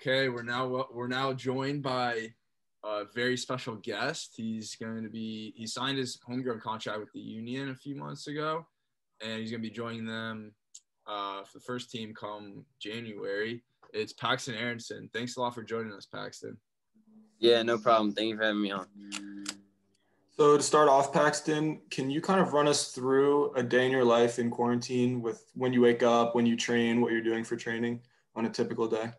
Okay, we're now we're now joined by a very special guest. He's going to be he signed his homegrown contract with the Union a few months ago, and he's going to be joining them uh, for the first team come January. It's Paxten Aaronson. Thanks a lot for joining us, Paxten. Yeah, no problem. Thank you for having me on. So to start off, Paxten, can you kind of run us through a day in your life in quarantine with when you wake up, when you train, what you're doing for training on a typical day?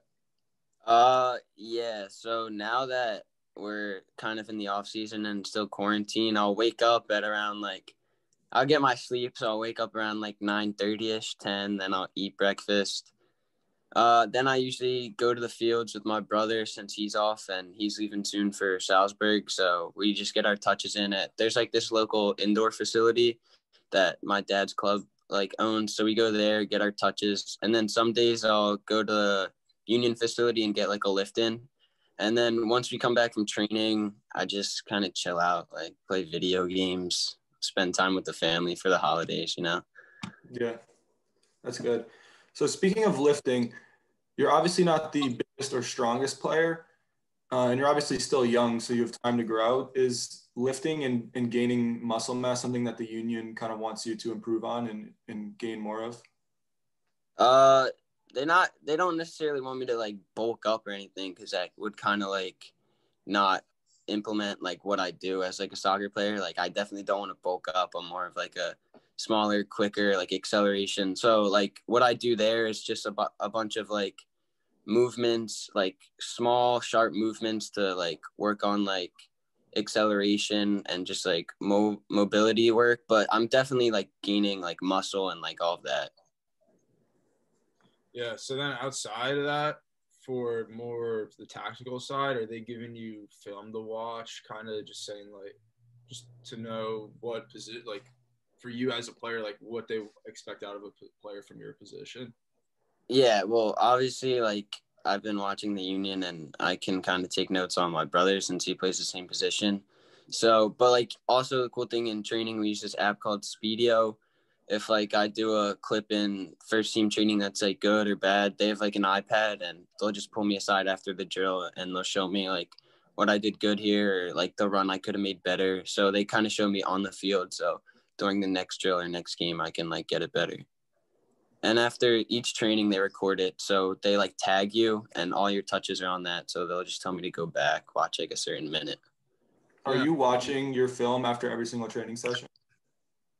Uh, yeah. So now that we're kind of in the off season and still quarantine, I'll wake up at around like I'll get my sleep, so I'll wake up around like nine thirty ish, ten. Then I'll eat breakfast. Uh, then I usually go to the fields with my brother since he's off and he's leaving soon for Salzburg. So we just get our touches in at there's like this local indoor facility that my dad's club like owns. So we go there, get our touches, and then some days I'll go to union facility and get like a lift in. And then once we come back from training, I just kind of chill out, like play video games, spend time with the family for the holidays, you know? Yeah, that's good. So speaking of lifting, you're obviously not the biggest or strongest player, uh, and you're obviously still young, so you have time to grow. Out. Is lifting and, and gaining muscle mass something that the union kind of wants you to improve on and, and gain more of? Uh, they're not. They don't necessarily want me to like bulk up or anything because that would kind of like not implement like what I do as like a soccer player. Like I definitely don't want to bulk up. I'm more of like a smaller, quicker, like acceleration. So like what I do there is just a, bu- a bunch of like movements, like small, sharp movements to like work on like acceleration and just like mo- mobility work. But I'm definitely like gaining like muscle and like all of that. Yeah. So then outside of that, for more the tactical side, are they giving you film to watch? Kind of just saying like, just to know what position, like for you as a player, like what they expect out of a player from your position? Yeah, well, obviously, like I've been watching the Union, and I can kind of take notes on my brother since he plays the same position. So, but like also the cool thing in training, we use this app called Speedio. If like I do a clip in first team training that's like good or bad, they have like an iPad and they'll just pull me aside after the drill and they'll show me like what I did good here or like the run I could have made better. So they kind of show me on the field. So during the next drill or next game, I can like get it better. And after each training, they record it. So they like tag you and all your touches are on that. So they'll just tell me to go back, watch like a certain minute. Are you watching your film after every single training session?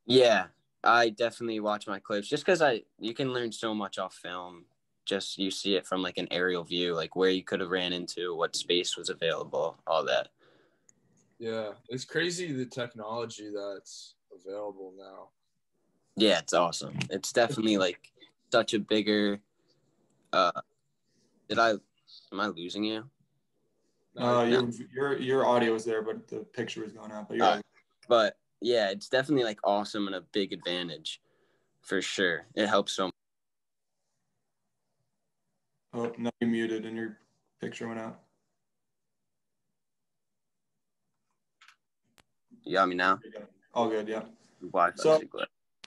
Yeah, I definitely watch my clips just because I you can learn so much off film. Just you see it from like an aerial view, like where you could have ran into, what space was available, all that. Yeah, it's crazy the technology that's available now. Yeah, it's awesome. It's definitely like such a bigger. Uh, did I? Am I losing you? Uh, your, your your audio is there, but the picture is going out. But you're Uh, but yeah, it's definitely like awesome and a big advantage, for sure. It helps so. much. oh, now you're muted and your picture went out. You got me now. All good, yeah. So-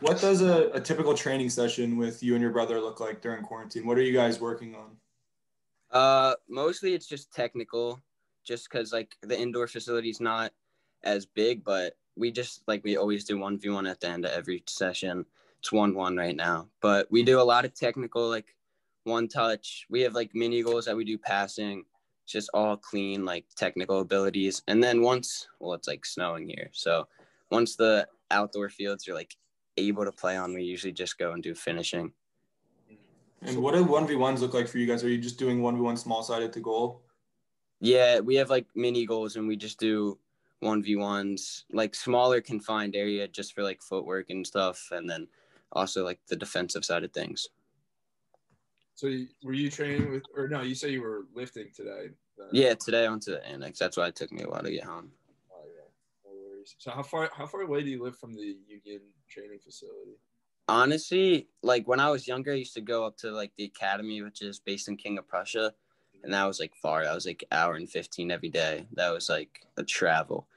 What does a, a typical training session with you and your brother look like during quarantine? What are you guys working on? Uh, mostly it's just technical, just because like the indoor facility is not as big, but we just like we always do one v one at the end of every session. It's one one right now, but we do a lot of technical like one touch. We have like mini goals that we do passing, just all clean like technical abilities. And then once, well, it's like snowing here, so once the outdoor fields are like able to play on, we usually just go and do finishing. And what do one v ones look like for you guys? Are you just doing one v one small sided to goal? Yeah, we have like mini goals and we just do one v ones, like smaller confined area just for like footwork and stuff, and then also like the defensive side of things. So were you training with, or no? You say you were lifting today. then? Yeah, today I went to the annex. That's why it took me a while to get home. Oh, yeah. No worries. So how far how far away do you live from the Union training facility? Honestly, like when I was younger, I used to go up to like the academy, which is based in King of Prussia, and that was like far. I was like hour and fifteen every day. That was like a travel,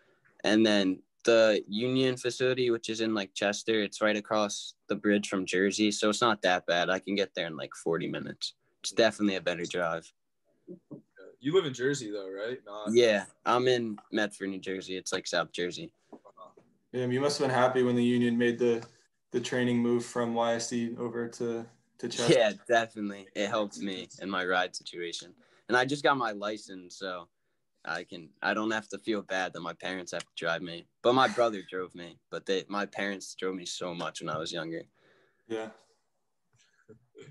and then the Union facility, which is in like Chester, it's right across the bridge from Jersey, so it's not that bad. I can get there in like forty minutes. It's definitely a better drive. You live in Jersey though, right? Not Yeah, I'm in Medford, New Jersey. It's like South Jersey. Yeah, you must have been happy when the Union made the the training move from YSC over to to Chester. Yeah, definitely. It helped me in my ride situation. And I just got my license, so I can I don't have to feel bad that my parents have to drive me. But my brother drove me. But they my parents drove me so much when I was younger. Yeah.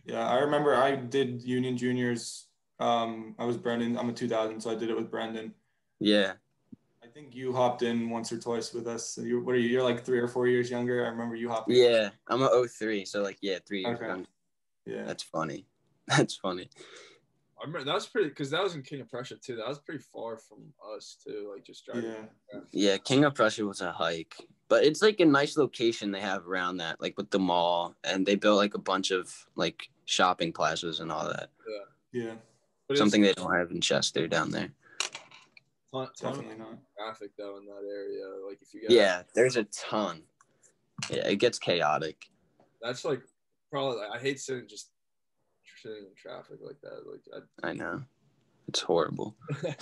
Yeah, I remember I did Union Juniors. Um, I was Brenden. I'm a 2000, so I did it with Brenden. Yeah. I think you hopped in once or twice with us. So you, what are you? You're like three or four years younger. I remember you hopped. in. Yeah. I'm a 03, so like yeah, three years Okay. younger. Yeah. That's funny. That's funny. I remember that was pretty because that was in King of Prussia too. That was pretty far from us too. Like just driving. Yeah. Yeah, King of Prussia was a hike. But it's like a nice location they have around that, like with the mall, and they built like a bunch of like shopping plazas and all that. Yeah. But Something they don't have in Chester down there. ton, ton of Definitely not. traffic though in that area. Like if you get Yeah, there's a ton. Yeah, it gets chaotic. that's like probably I hate sitting just in traffic like that. Like I know. It's horrible.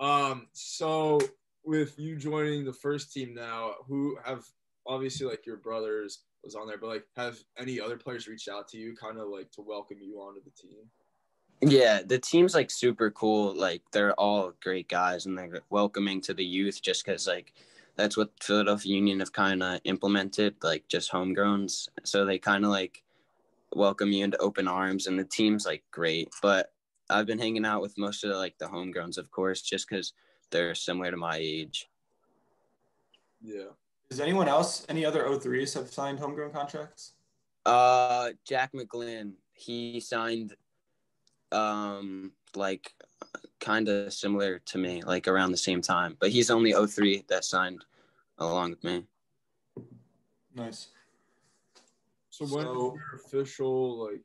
Um so with you joining the first team now, who have obviously like your brothers was on there, but like have any other players reached out to you kind of like to welcome you onto the team? Yeah, the team's like super cool. Like they're all great guys and they're welcoming to the youth just because like that's what Philadelphia Union have kind of implemented, like just homegrowns. So they kind of like welcome you into open arms and the team's like great. But I've been hanging out with most of like the homegrowns, of course, just because they're similar to my age. Yeah. Is anyone else? Any other 03s have signed homegrown contracts? Uh, Jack McGlynn, he signed, um, like kind of similar to me, like around the same time, but he's only o3 that signed along with me. Nice. So when So- your official like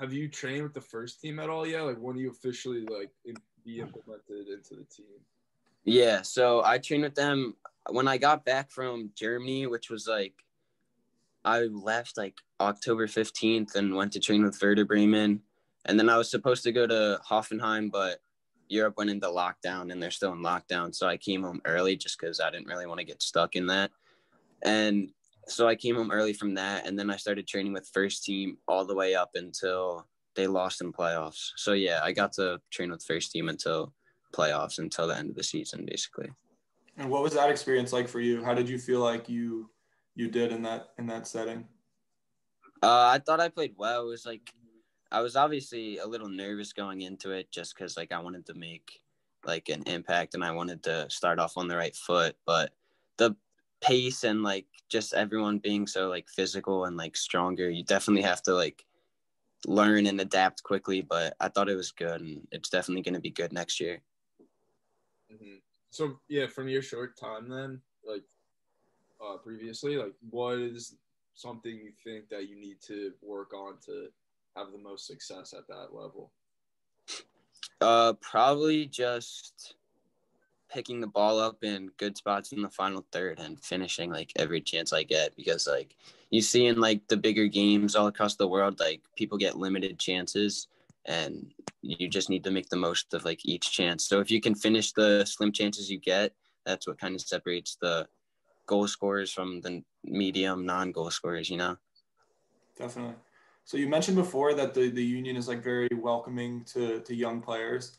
have you trained with the first team at all yet? Like when do you officially like in, be implemented into the team? Yeah, so I trained with them when I got back from Germany, which was like I left like October 15th and went to train with Werder Bremen. And then I was supposed to go to Hoffenheim, but Europe went into lockdown and they're still in lockdown. So I came home early just because I didn't really want to get stuck in that. And so I came home early from that. And then I started training with first team all the way up until they lost in playoffs. So yeah, I got to train with first team until playoffs until the end of the season, basically. And what was that experience like for you? How did you feel like you you did in that in that setting? Uh, I thought I played well. It was like I was obviously a little nervous going into it, just because like I wanted to make like an impact and I wanted to start off on the right foot. But the pace and like just everyone being so like physical and like stronger, you definitely have to like learn and adapt quickly. But I thought it was good, and it's definitely going to be good next year. hmm So yeah, from your short time then, like uh, previously, like what is something you think that you need to work on to have the most success at that level? Uh, probably just picking the ball up in good spots in the final third and finishing like every chance I get because like you see in like the bigger games all across the world, like people get limited chances and you just need to make the most of like each chance. So if you can finish the slim chances you get, that's what kind of separates the goal scorers from the medium non-goal scorers, you know? Definitely. So you mentioned before that the, the union is like very welcoming to, to young players.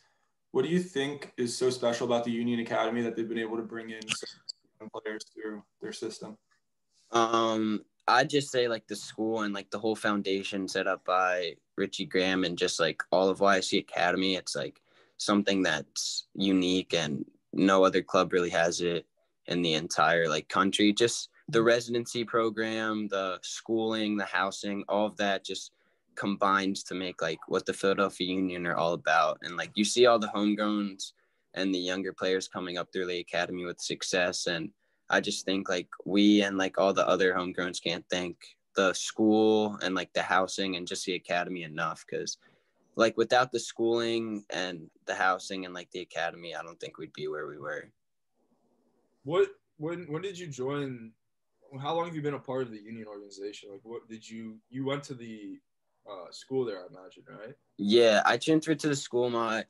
What do you think is so special about the Union Academy that they've been able to bring in players through their system? Um, I'd just say like the school and like the whole foundation set up by Richie Graham and just like all of YSC Academy. It's like something that's unique and no other club really has it in the entire like country. Just the residency program, the schooling, the housing, all of that just combines to make like what the Philadelphia Union are all about. And like you see all the homegrowns and the younger players coming up through the academy with success and I just think like we and like all the other homegrowns can't thank the school and like the housing and just the academy enough because like without the schooling and the housing and like the academy, I don't think we'd be where we were. What when when did you join? How long have you been a part of the union organization? Like, what did you you went to the uh, school there, I imagine, right? Yeah, I transferred to the school my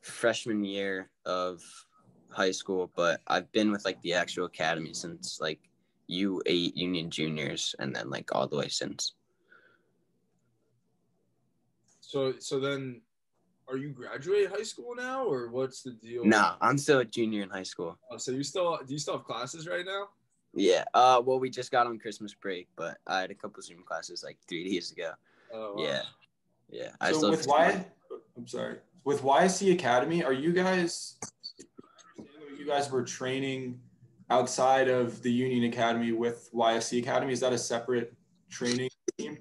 freshman year of high school, but I've been with like the actual academy since like U eight Union Juniors, and then like all the way since. So so then, are you graduate high school now, or what's the deal? Nah, I'm still a junior in high school. Oh, so you still do you still have classes right now? Yeah. Uh, well, we just got on Christmas break, but I had a couple Zoom classes like three days ago. Oh, wow. Yeah. Yeah. I So still with Y, I'm sorry, with YSC Academy, are you guys? You guys were training outside of the Union Academy with YSC Academy. Is that a separate training team?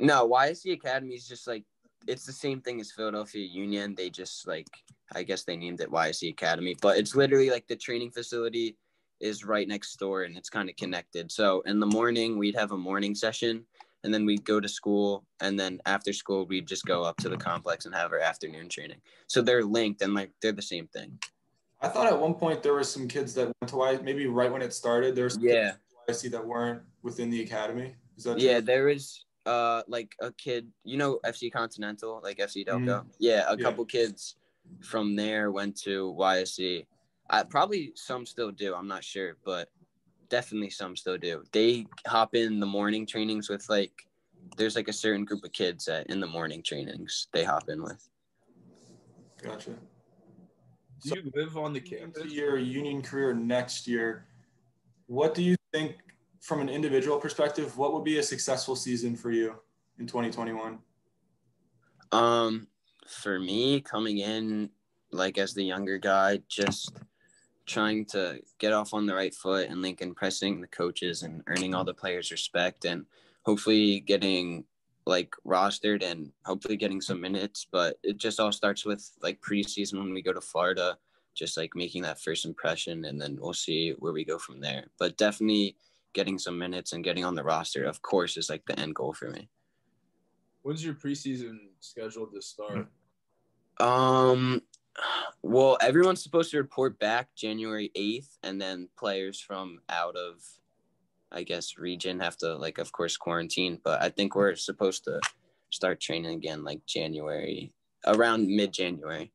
No, YSC Academy is just like it's the same thing as Philadelphia Union. They just like I guess they named it YSC Academy, but it's literally like the training facility is right next door and it's kind of connected. So in the morning we'd have a morning session and then we'd go to school and then after school we'd just go up to the complex and have our afternoon training. So they're linked and like they're the same thing. I thought at one point there was some kids that went to Y, maybe right when it started. There's Yeah. YSC that weren't within the academy. Is that Yeah, true? there is uh like a kid, you know FC Continental, like FC Delco. Mhm. Yeah, a Yeah. couple kids from there went to YSC. I probably some still do, I'm not sure, but definitely some still do. They hop in the morning trainings with like there's like a certain group of kids that in the morning trainings they hop in with. Gotcha. Do you live on the campus? your union career next year, what do you think from an individual perspective, what would be a successful season for you in 2021? Um, for me, coming in like as the younger guy, just trying to get off on the right foot and like impressing the coaches and earning all the players' respect and hopefully getting like rostered and hopefully getting some minutes. But it just all starts with like preseason when we go to Florida, just like making that first impression and then we'll see where we go from there. But definitely getting some minutes and getting on the roster, of course, is like the end goal for me. When's your preseason scheduled to start? Um, well, everyone's supposed to report back January 8th, and then players from out of, I guess, region have to, like, of course, quarantine. But I think we're supposed to start training again, like, January, around mid January.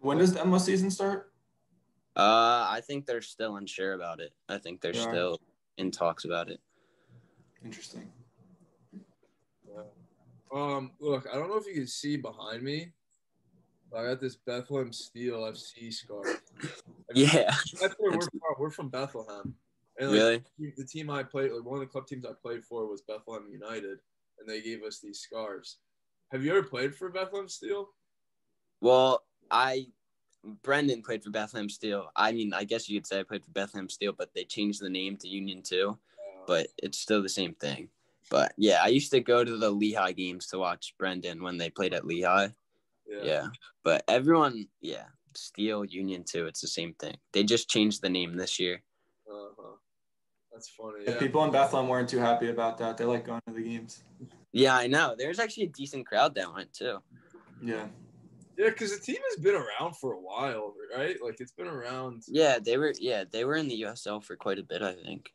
When does the MLS season start? Uh, I think they're still unsure about it. I think they're Yeah. still in talks about it. Interesting. Um, look, I don't know if you can see behind me. I got this Bethlehem Steel FC scarf. Yeah. We're from. We're from Bethlehem. And like, Really? the team I played, like one of the club teams I played for was Bethlehem United, and they gave us these scarves. Have you ever played for Bethlehem Steel? Well, I Brenden played for Bethlehem Steel. I mean, I guess you could say I played for Bethlehem Steel, but they changed the name to Union too. Uh, but it's still the same thing. But yeah, I used to go to the Lehigh games to watch Brenden when they played at Lehigh. Yeah. But everyone, yeah, Steel Union too. It's the same thing. They just changed the name this year. Uh-huh. That's funny. Yeah, Yeah. people in Bethlehem weren't too happy about that. They like going to the games. Yeah, I know. There's actually a decent crowd that went too. Yeah. Yeah, because the team has been around for a while, right? Like it's been around. Yeah, they were. Yeah, they were in the USL for quite a bit. I think.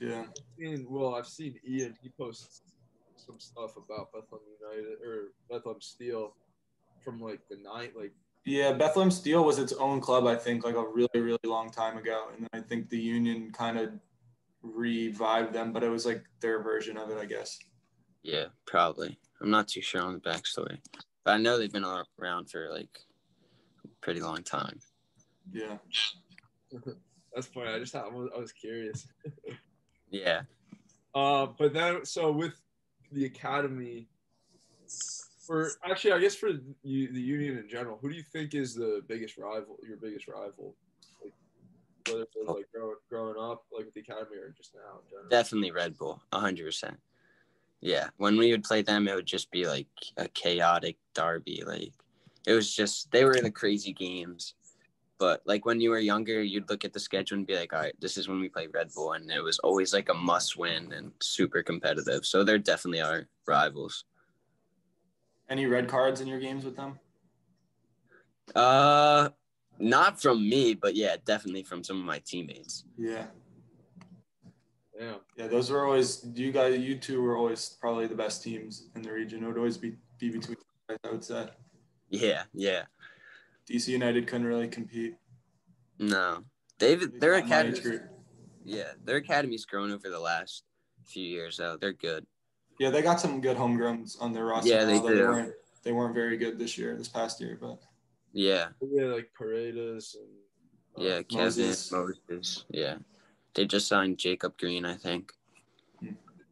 Yeah. seen, well, I've seen Ian. He posts some stuff about Bethlehem United or Bethlehem Steel from like the night, like Yeah, Bethlehem Steel was its own club, I think, like a really, really long time ago. And then I think the Union kind of revived them, but it was like their version of it, I guess. Yeah, probably. I'm not too sure on the backstory, but I know they've been around for like a pretty long time. Yeah. that's funny. I just I I was curious. Yeah. Uh, but then so with the academy, for actually, I guess for you, the union in general, who do you think is the biggest rival? Your biggest rival, like whether it was oh. like growing growing up, like with the academy, or just now in. Definitely Red Bull, hundred percent. Yeah, when we would play them, it would just be like a chaotic derby. Like it was just they were in the crazy games. But like when you were younger, you'd look at the schedule and be like, all right, this is when we play Red Bull, and it was always like a must win and super competitive. So they're definitely our rivals. Any red cards in your games with them? Uh, not from me, but yeah, definitely from some of my teammates. Yeah. Yeah. Yeah, those were always you guys. You two were always probably the best teams in the region. It would always be be between. you guys, I would say Yeah, yeah. DC United couldn't really compete. No, David, their Not my academy. Yeah, their academy's grown over the last few years. though. they're good. Yeah, they got some good homegrowns on their roster. Yeah, they although do. weren't they weren't very good this year, this past year, but Yeah, Yeah, like Paredes and uh, yeah. Kevin Moses. Moses. Yeah, they just signed Jacob Green, I think.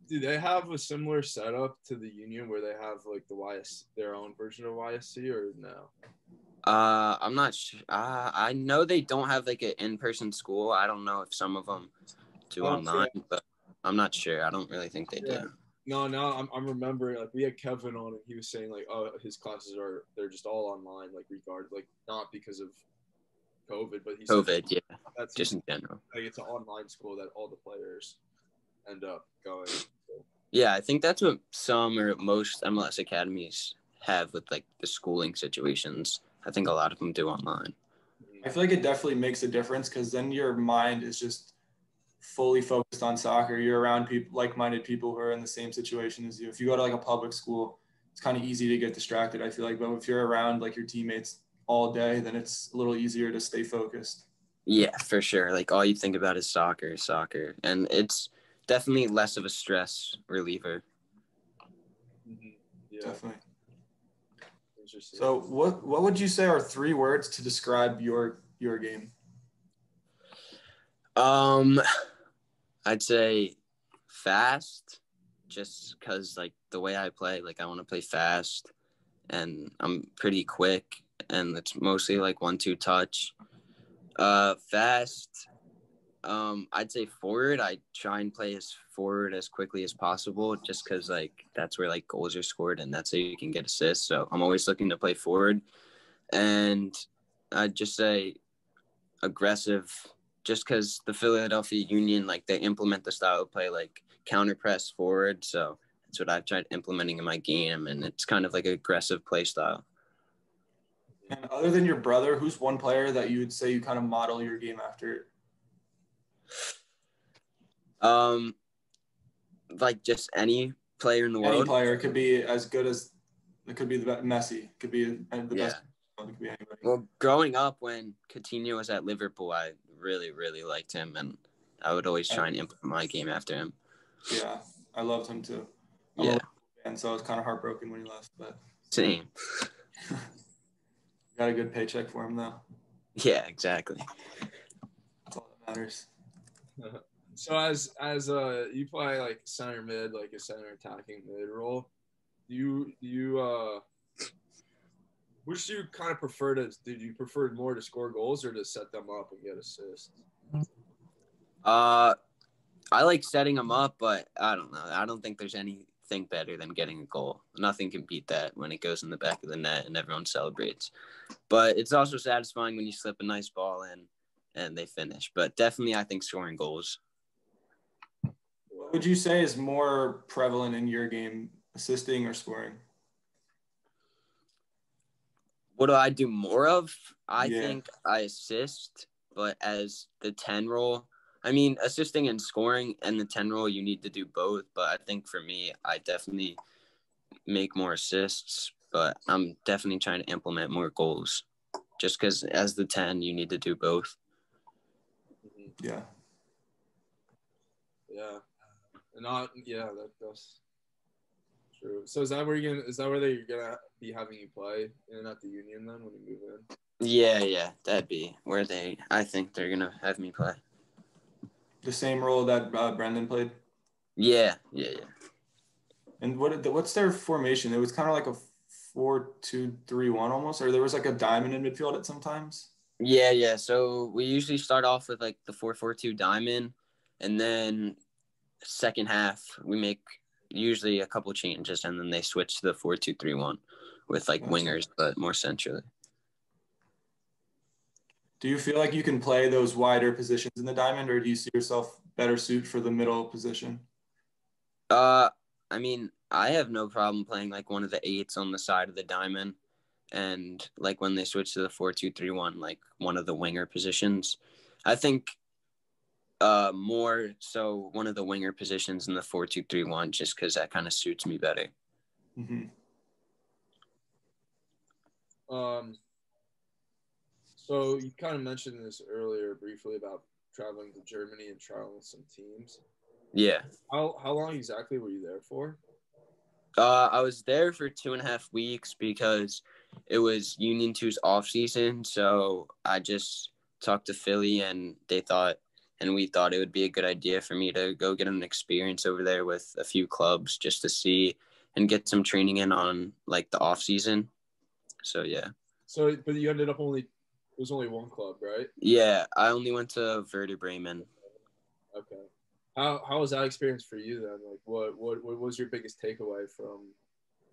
Do they have a similar setup to the Union where they have like the YS their own version of YSC or no? Uh, I'm not sure. Uh, I know they don't have like an in-person school. I don't know if some of them do Oh, online, but I'm not sure. I don't really think they Yeah. do. No, no, I'm, I'm remembering like we had Kevin on and he was saying like oh his classes are they're just all online like regard like not because of COVID but he said COVID, yeah, that's just in general. like it's an online school that all the players end up going. So, Yeah, I think that's what some or most MLS academies have with like the schooling situations. I think a lot of them do online. I feel like it definitely makes a difference because then your mind is just fully focused on soccer. You're around people, like-minded people who are in the same situation as you. If you go to like a public school, it's kind of easy to get distracted. I feel like, but if you're around like your teammates all day, then it's a little easier to stay focused. Yeah, for sure. Like all you think about is soccer, soccer, and it's definitely less of a stress reliever. mhm. yeah, Definitely. interesting. So, what what would you say are three words to describe your your game? Um, I'd say fast, just because like the way I play, like I want to play fast, and I'm pretty quick, and it's mostly like one-two touch. Uh, fast. Um, I'd say forward. I try and play as forward as quickly as possible, just because like that's where like goals are scored, and that's how you can get assists. So I'm always looking to play forward, and I'd just say aggressive just because the Philadelphia Union, like they implement the style of play like counter press forward. So that's what I've tried implementing in my game, and it's kind of like an aggressive play style. And other than your brother, who's one player that you would say you kind of model your game after? Um, like just any player in the Any world. Any player could be as good as it could be the be- Messi, could be the best. It could be anybody. Well, growing up when Coutinho was at Liverpool, I really, really liked him, and I would always try and implement my game after him. Yeah, I loved him too. I'm Yeah, a fan, so I was kind of heartbroken when he left, but same. got a good paycheck for him though. Yeah, exactly. That's all that matters. So as as uh you play like center mid, like a center attacking mid role, do you do you uh which do you kind of prefer to did you prefer more to score goals or to set them up and get assists? Uh, I like setting them up, but I don't know. I don't think there's anything better than getting a goal. Nothing can beat that when it goes in the back of the net and everyone celebrates. But it's also satisfying when you slip a nice ball in and they finish. But definitely, I think scoring goals. What would you say is more prevalent in your game, assisting or scoring? What do I do more of? I Yeah. think I assist, but as the 10 role, I mean, assisting and scoring and the 10 role, you need to do both. But I think for me, I definitely make more assists, but I'm definitely trying to implement more goals just because as the 10, you need to do both. Mhm. Yeah. Yeah. Not yeah, that, that's true. So is that where you're gonna is that where they're gonna be having you play in and at the union then when you move in? Yeah, yeah, that'd be where they, I think they're going to have me play. The same role that uh, Brenden played. Yeah, yeah, yeah. And what what's their formation? It was kind of like a four-two-three-one almost, or there was like a diamond in midfield at sometimes. Yeah, yeah. So we usually start off with like the four four two diamond, and then second half we make usually a couple changes, and then they switch to the four two three one with like wingers, but more centrally. Do you feel like you can play those wider positions in the diamond, or do you see yourself better suit for the middle position? Uh, I mean, I have no problem playing like one of the eights on the side of the diamond, and like when they switch to the four two three one, like one of the winger positions. I think Uh, more so one of the winger positions in the four two three one, just because that kind of suits me better. hmm Um, so you kind of mentioned this earlier briefly about traveling to Germany and trialing some teams. Yeah. How how long exactly were you there for? Uh, I was there for two and a half weeks because it was Union 2's off season. So I just talked to Philly and they thought, and we thought it would be a good idea for me to go get an experience over there with a few clubs just to see and get some training in on like the off season. So yeah. So, but you ended up only it was only one club, right? Yeah, I only went to Werder Bremen. Okay. How how was that experience for you then? Like, what what what was your biggest takeaway from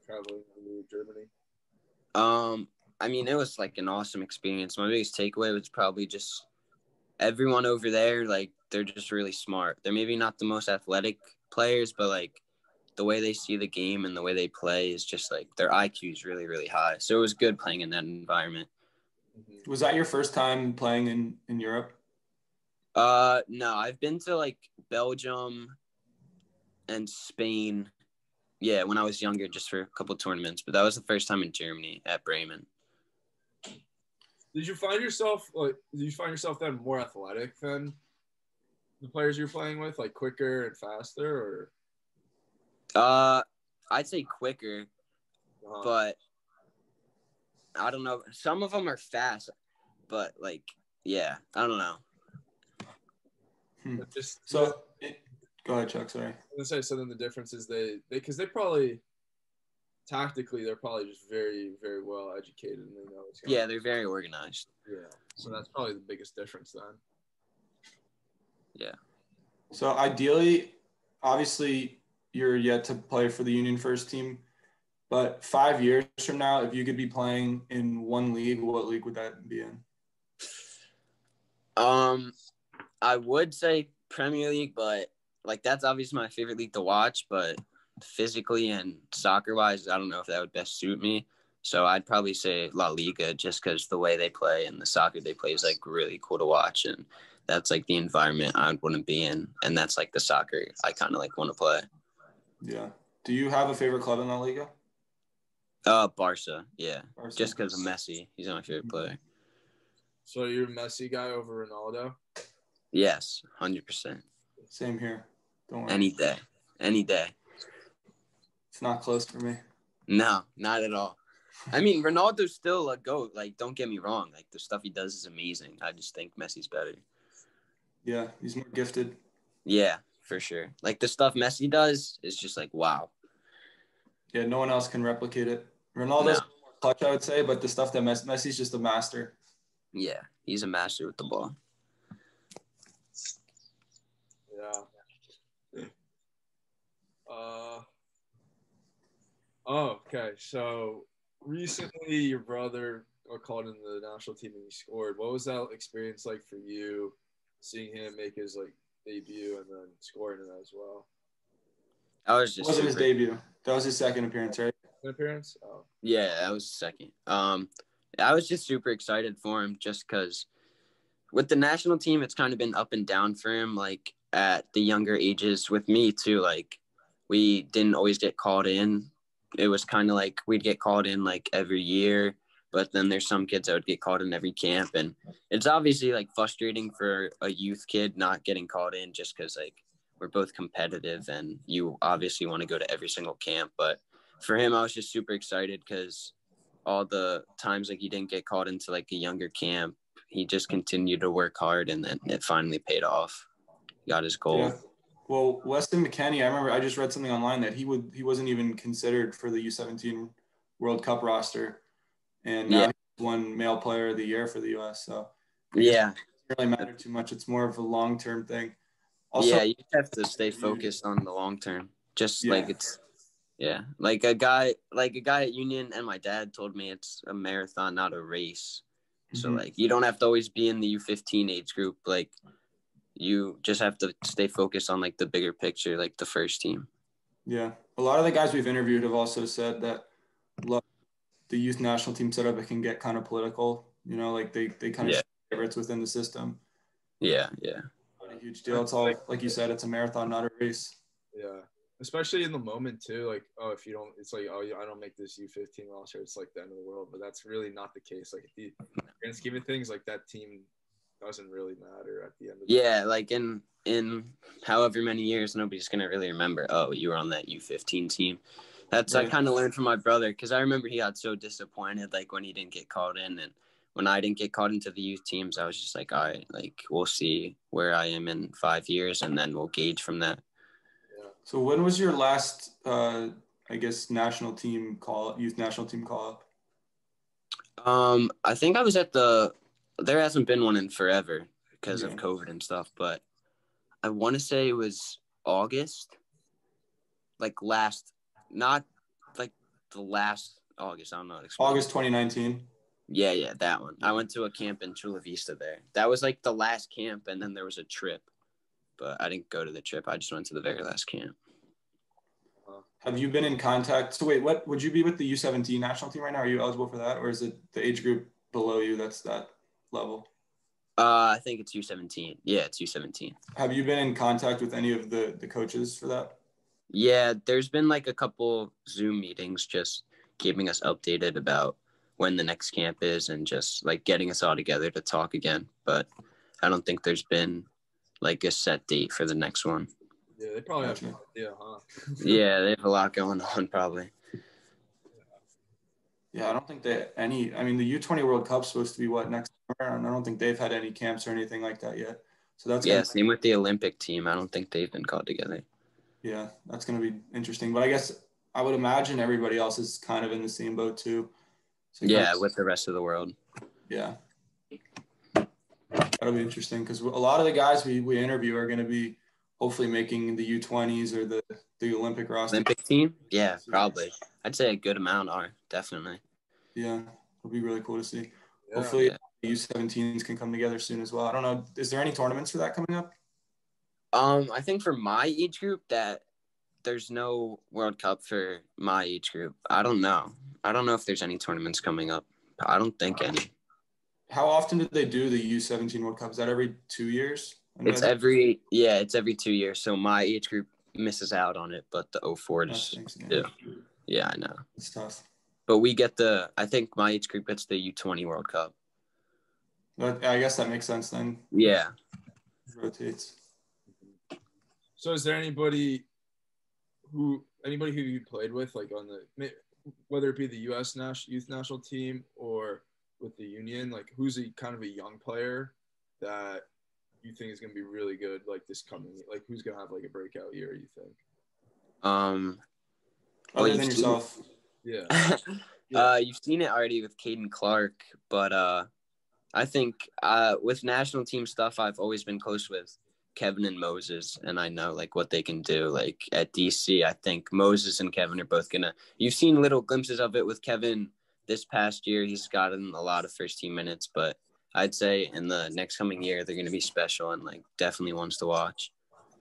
traveling to Germany? Um, I mean, it was like an awesome experience. My biggest takeaway was probably just everyone over there. Like, they're just really smart. They're maybe not the most athletic players, but like the way they see the game and the way they play is just like their IQ is really, really high. So it was good playing in that environment. Mm-hmm. Was that your first time playing in in Europe? Uh, no, I've been to like Belgium and Spain. Yeah, when I was younger, just for a couple tournaments, but that was the first time in Germany at Bremen. Did you find yourself like did you find yourself then more athletic than the players you're playing with, like quicker and faster, or Uh, I'd say quicker, uh, but I don't know. Some of them are fast, but like, yeah, I don't know. Hmm. just So, it, go ahead, Chuck. Sorry. I was gonna say so then the difference is they they because they probably tactically they're probably just very very well educated and they know what's going Yeah, on. they're very organized. yeah. So that's probably the biggest difference then. Yeah so ideally, obviously, you're yet to play for the Union first team, but five years from now, if you could be playing in one league, what league would that be in? Um, I would say Premier League, but like that's obviously my favorite league to watch. But physically and soccer wise, I don't know if that would best suit me. So I'd probably say La Liga, just because the way they play and the soccer they play is like really cool to watch, and that's like the environment I would want to be in, and that's like the soccer I kind of like want to play. Yeah. Do you have a favorite club in La Liga? Uh, Barca, yeah, Barca? just because of Messi, he's my favorite player. So you're a Messi guy over Ronaldo. Yes, hundred percent, Same here. Don't worry. any day, any day. It's not close for me. No, not at all. I mean, Ronaldo's still a goat. Like, don't get me wrong. Like, the stuff he does is amazing. I just think Messi's better. Yeah, he's more gifted. Yeah, for sure. Like the stuff Messi does is just like wow. Yeah, no one else can replicate it. Ronaldo's No. more clutch, I would say, but the stuff that Messi, Messi's just a master. Yeah, he's a master with the ball. Yeah. Uh. Oh, okay. So recently, your brother got called in the national team and he scored. What was that experience like for you, seeing him make his like debut and then scoring it as well? I was It just wasn't his super- debut. That was his second appearance, right? An appearance? Oh, Yeah, that was second. Um, I was just super excited for him just because with the national team, it's kind of been up and down for him. Like at the younger ages, with me too. Like we didn't always get called in. It was kind of like we'd get called in like every year, but then there's some kids that would get called in every camp, and it's obviously like frustrating for a youth kid not getting called in just because like we're both competitive and you obviously want to go to every single camp, but for him, I was just super excited because all the times like he didn't get called into like a younger camp, he just continued to work hard and then it finally paid off. He got his goal. Yeah. Well, Weston McKennie, I remember I just read something online that he would he wasn't even considered for the U17 World Cup roster, and now Yeah. he's one male player of the year for the U.S. So Yeah, it doesn't really matter too much. It's more of a long term thing. Also, yeah, you have to stay focused on the long term. Just Yeah. like it's, yeah, like a guy, like a guy at Union, and my dad told me it's a marathon, not a race. So Mhm. like you don't have to always be in the U15 age group. Like you just have to stay focused on like the bigger picture, like the first team. Yeah. A lot of the guys we've interviewed have also said that lo- the youth national team setup it can get kind of political. You know, like they, they kind of Yeah. favorites within the system. Yeah, yeah. a huge deal. It's all like you said, it's a marathon, not a race. Yeah, especially in the moment too. Like, oh, if you don't, it's like, oh, I don't make this U15 roster, it's like the end of the world. But that's really not the case. Like, at the grand scheme of things, like that team doesn't really matter at the end. of the Yeah, like in in however many years, nobody's gonna really remember. Oh, you were on that U fifteen team. That's I kind of learned from my brother because I remember he got so disappointed like when he didn't get called in, and when I didn't get called into the youth teams, I was just like, all right, like we'll see where I am in five years, and then we'll gauge from that. So when was your last, uh, I guess, national team call, youth national team call up? Um, I think I was at the. There hasn't been one in forever because of COVID and stuff, but I want to say it was August, like last, not like the last August. I don't know. how to explain it. August 2019. Yeah, yeah, that one. I went to a camp in Chula Vista there. That was like the last camp, and then there was a trip, but I didn't go to the trip. I just went to the very last camp. Have you been in contact? So wait, what would you be with the U17 national team right now? Are you eligible for that, or is it the age group below you that's that level? Uh, I think it's U seventeen. Yeah, it's U seventeen. Have you been in contact with any of the the coaches for that? Yeah, there's been like a couple Zoom meetings just keeping us updated about when the next camp is and just like getting us all together to talk again. But I don't think there's been like a set date for the next one. Yeah, they probably have Gotcha. no idea, huh? Yeah, they have a lot going on probably. Yeah, I don't think they any. I mean, the U20 World Cup's supposed to be what next summer, and I don't think they've had any camps or anything like that yet. So that's Yeah, gonna, same with the Olympic team. I don't think they've been called together. Yeah, that's going to be interesting. But I guess I would imagine everybody else is kind of in the same boat too. So Yeah, with the rest of the world. yeah, that'll be interesting because a lot of the guys we we interview are going to be hopefully making the U20s or the the Olympic roster. Olympic team? Yeah, probably. I'd say a good amount are definitely. Yeah, it'll be really cool to see. Yeah. Hopefully, Yeah. the U17s can come together soon as well. I don't know. Is there any tournaments for that coming up? Um, I think for my age group that there's no World Cup for my age group. I don't know. I don't know if there's any tournaments coming up. I don't think any. How often did they do the U17 World Cup? Is that every two years? It's every yeah, it's every two years. So my age group misses out on it, but the 04 that is yeah. yeah, I know. It's tough. But we get the I think my age group gets the U20 World Cup. But I guess that makes sense then. Yeah. Rotates. So is there anybody who anybody who you played with like on the whether it be the U.S. national youth national team or with the Union, like who's a kind of a young player that you think is going to be really good like this coming like who's going to have like a breakout year? You think? Um Well, Other you've than seen- yourself. Yeah. uh, you've seen it already with Caden Clark, but uh, I think uh, with national team stuff, I've always been close with Kevin and Moses, and I know like what they can do. Like at DC, I think Moses and Kevin are both gonna. You've seen little glimpses of it with Kevin this past year. He's gotten a lot of first team minutes, but I'd say in the next coming year they're gonna be special and like definitely ones to watch.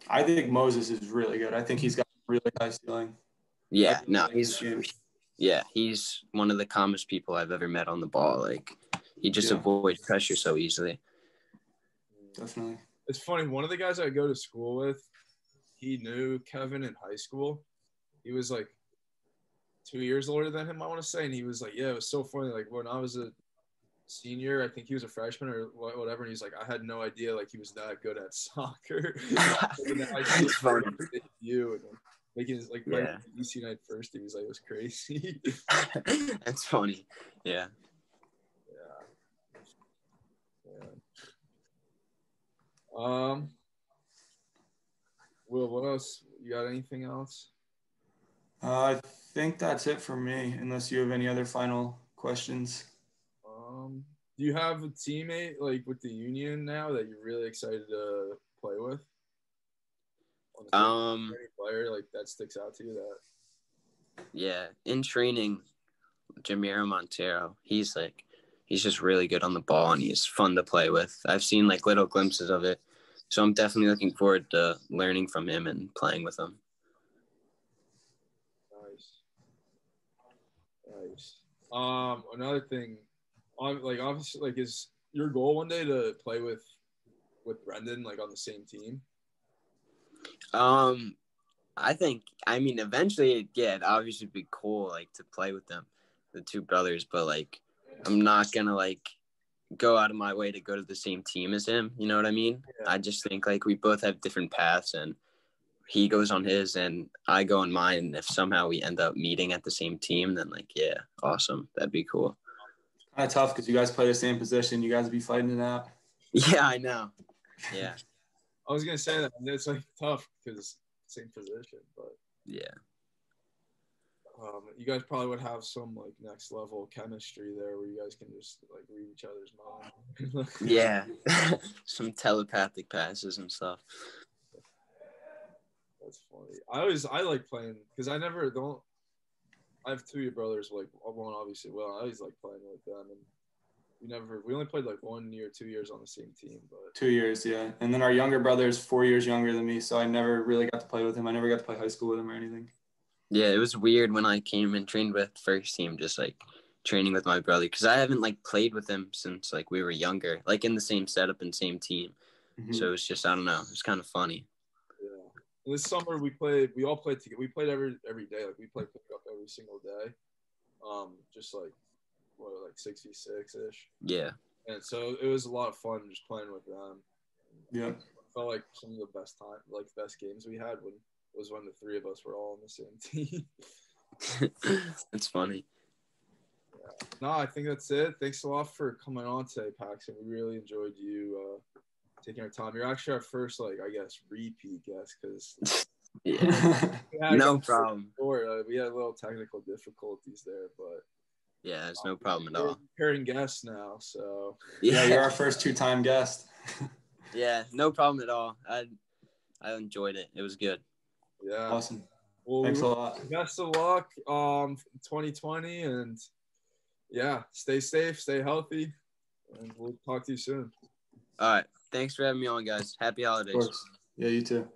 I think Moses is really good. I think he's got really high ceiling. Yeah, no, he's yeah, he's one of the calmest people I've ever met on the ball. Like he just Yeah. avoids pressure so easily. Definitely. It's funny. One of the guys I go to school with, he knew Kevin in high school. He was like two years older than him, I want to say, and he was like, "Yeah, it was so funny. Like when I was a senior, I think he was a freshman or whatever, and he's like, I had no idea like he was that good at soccer. That's funny. You and making his like Yeah. EC night first, he was like, it was crazy. That's funny. Yeah. Um. Will, what else? You got anything else? Uh, I think that's it for me, unless you have any other final questions. Um. Do you have a teammate like with the Union now that you're really excited to play with? On the field? Um. Any player like that sticks out to you that Yeah. In training, Jamiro Monteiro, he's like, he's just really good on the ball and he's fun to play with. I've seen like little glimpses of it, so I'm definitely looking forward to learning from him and playing with him. Nice. Nice. Um, another thing, like obviously, like is your goal one day to play with with Brenden like on the same team? Um, I think I mean eventually, it yeah, it obviously be cool like to play with them, the two brothers. But like, I'm not gonna like go out of my way to go to the same team as him. You know what I mean? Yeah. I just think like we both have different paths, and he goes on his, and I go on mine. And if somehow we end up meeting at the same team, then like, yeah, awesome, that'd be cool. Kind of tough because you guys play the same position. You guys would be fighting it out. Yeah, I know. Yeah, I was gonna say that it's like tough because same position, but yeah. Um, you guys probably would have some like next level chemistry there where you guys can just like read each other's mind. Yeah, some telepathic passes and stuff. That's funny. I always I like playing because I never don't. I have two of your brothers. Like one obviously well. I always like playing with them, and we never we only played like one year, two years on the same team. But Two years, yeah. And then our younger brother is four years younger than me, so I never really got to play with him. I never got to play high school with him or anything. Yeah, it was weird when I came and trained with first team, just like training with my brother, because I haven't like played with him since like we were younger, like in the same setup and same team. Mhm. So it was just I don't know, it was kind of funny. yeah, this summer we played. We all played together. We played every every day. Like we played pickup every single day. Um, just like what like sixty six ish. Yeah, And so it was a lot of fun just playing with them. yeah. felt like some of the best time, like best games we had when was when the three of us were all on the same team. it's funny. no, I think that's it. Thanks a lot for coming on today, Paxten. We really enjoyed you uh, taking our time. You're actually our first, like I guess, repeat guest because Yeah, no problem. uh, we had a little technical difficulties there, but Yeah, it's no problem at all. Pairing guests now, so yeah, Yeah, you're our first two-time guest. yeah, no problem at all. I I enjoyed it. It was good. Yeah. awesome. Well, Thanks a lot. best of luck um 2020 and yeah stay safe stay healthy and we'll talk to you soon All right, thanks for having me on, guys. Happy holidays. Yeah, you too.